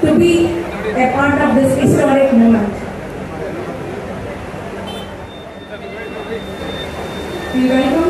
to be a part of this historic moment. We welcome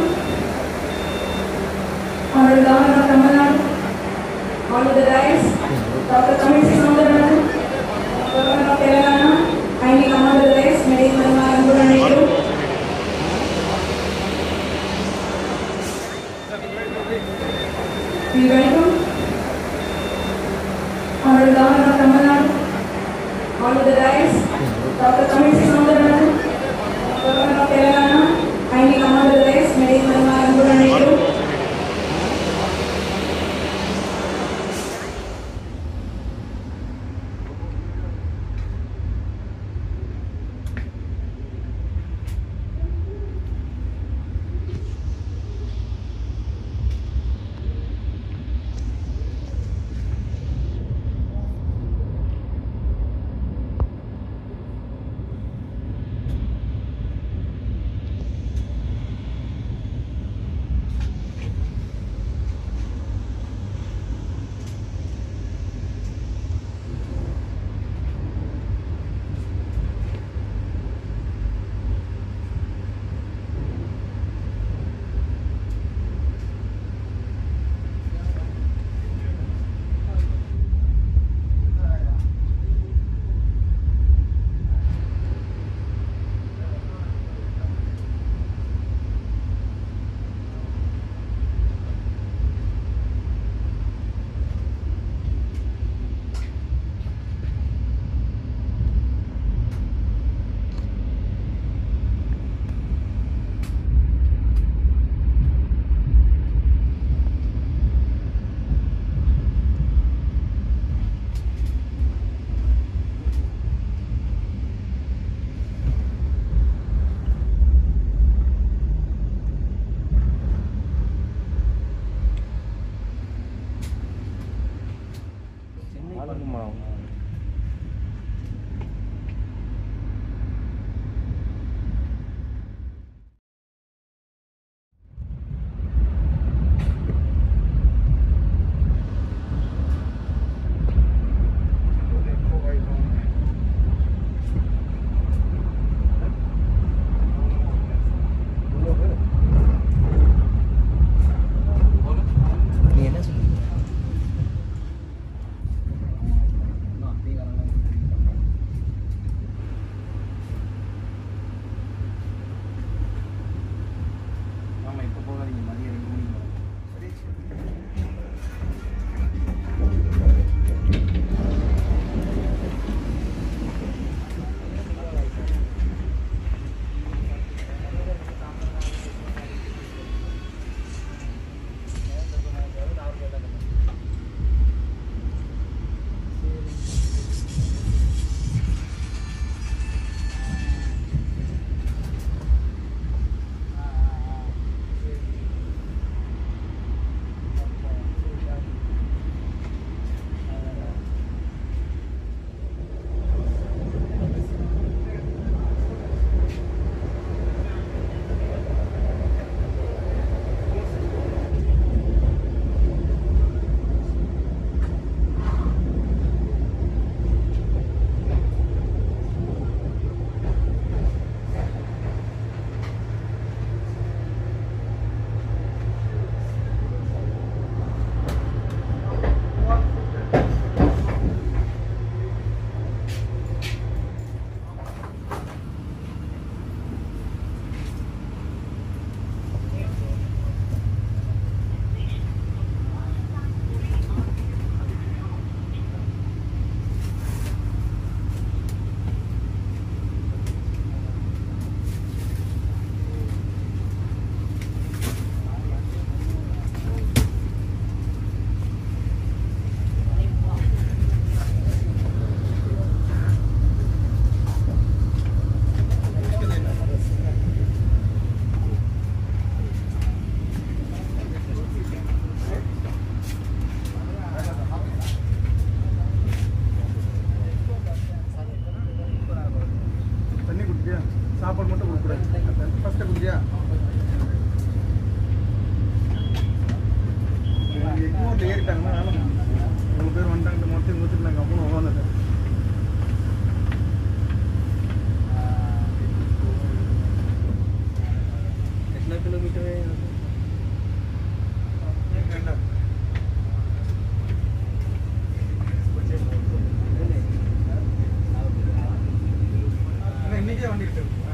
வண்டி இருக்குது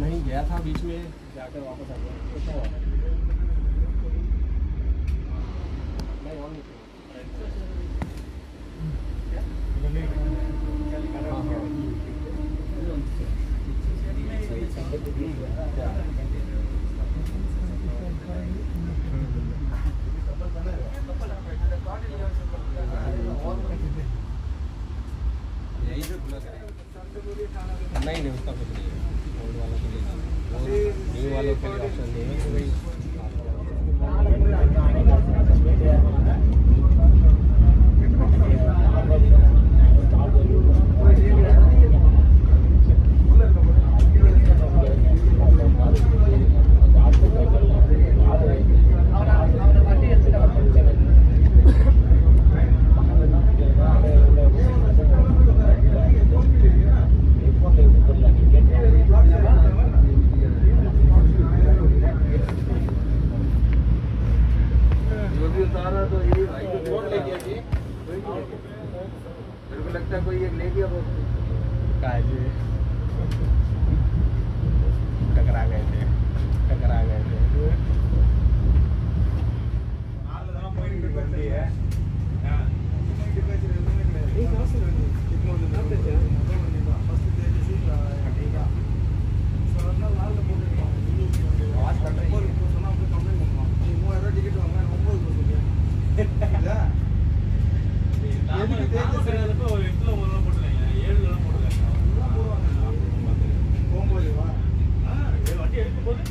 नहीं गया था बीच में जाकर वापस आ गया। तो नहीं नहीं उसका कुछ नहीं। वालों के लिए ऑप्शन नहीं है। போது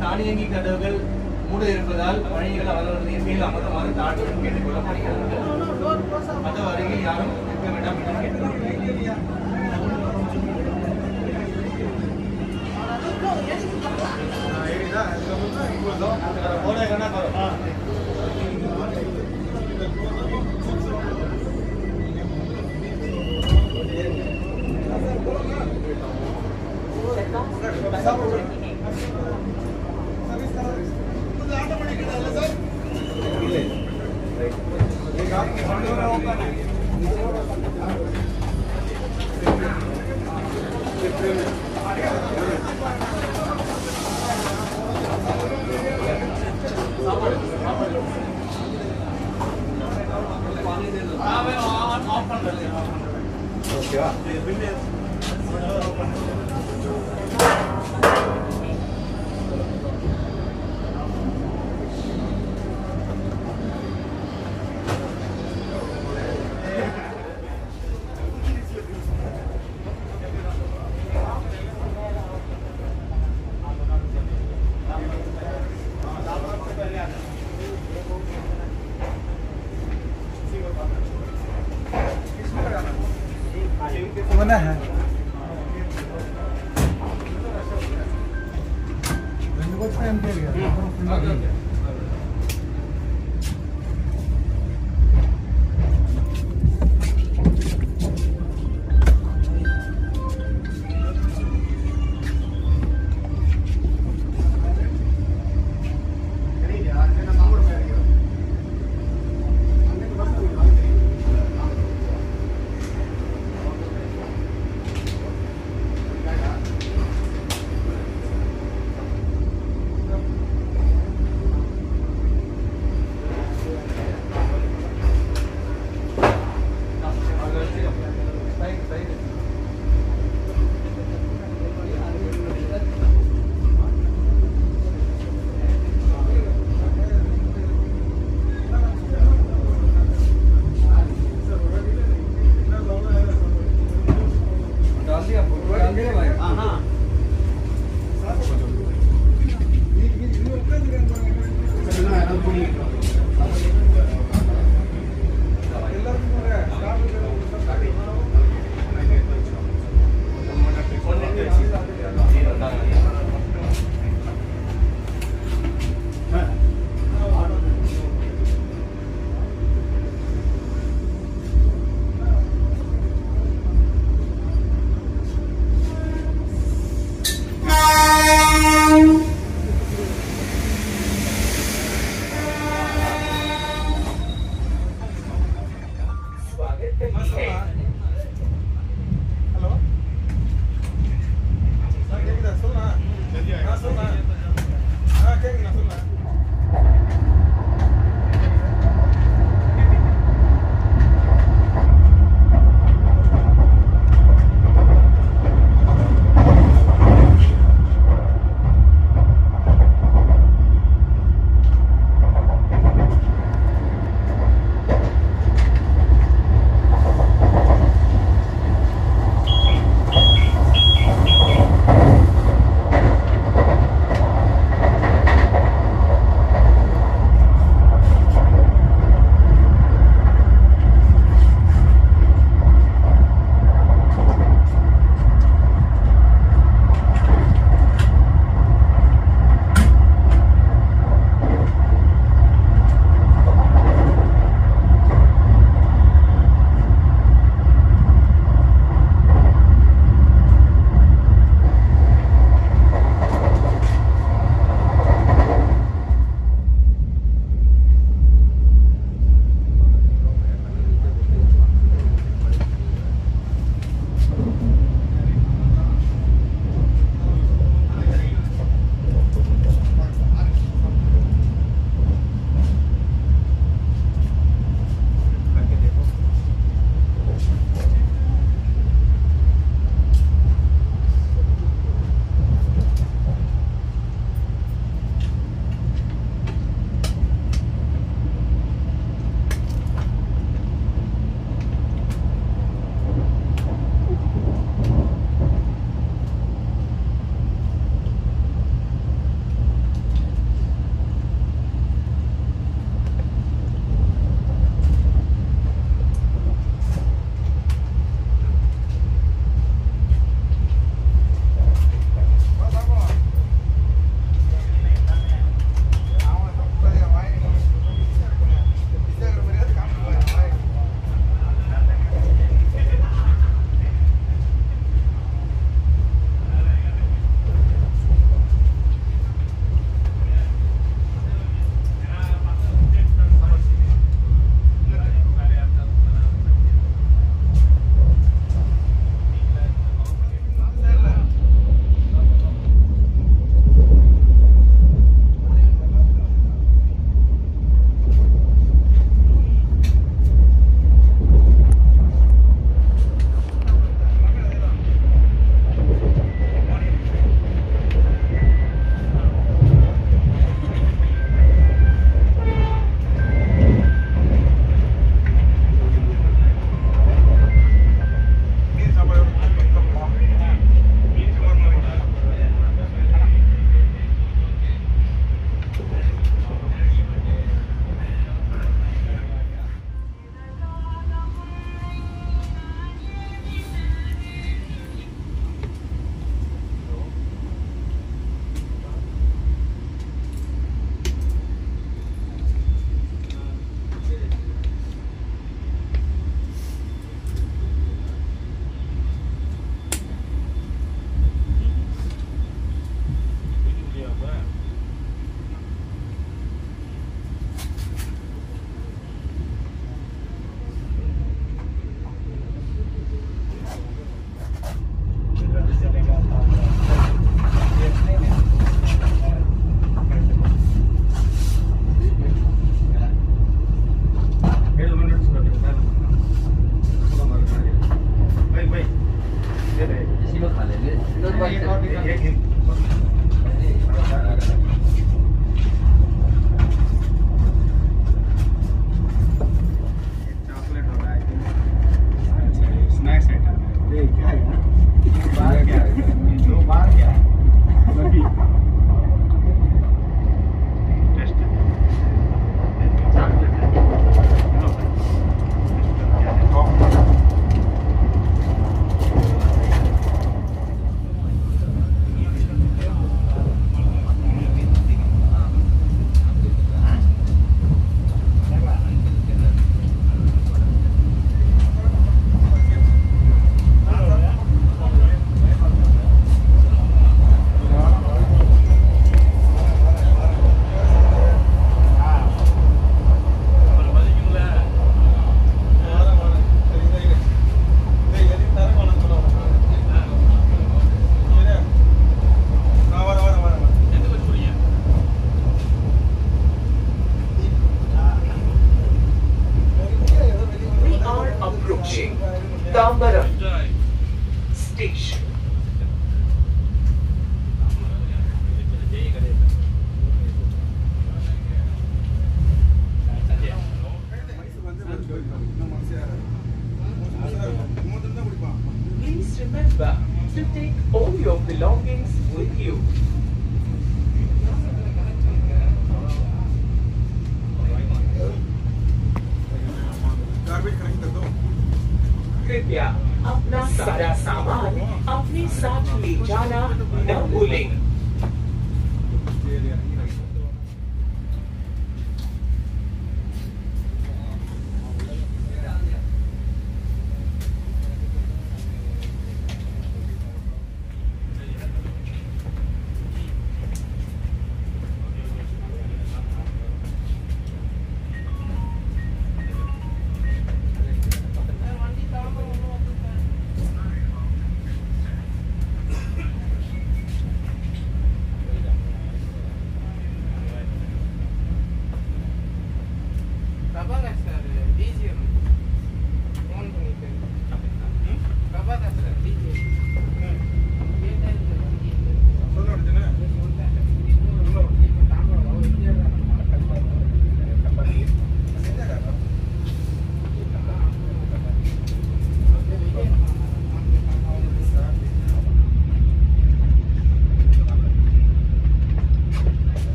தானியங்கி கதவுகள் மூட இருப்பதால் பயணிகள் அவர்களது இசையில் அமர்த்தமாறு தாழ்வுடன் கேட்டுக் கொள்ளப்படுகிறது கதவு அருகில் யாரும்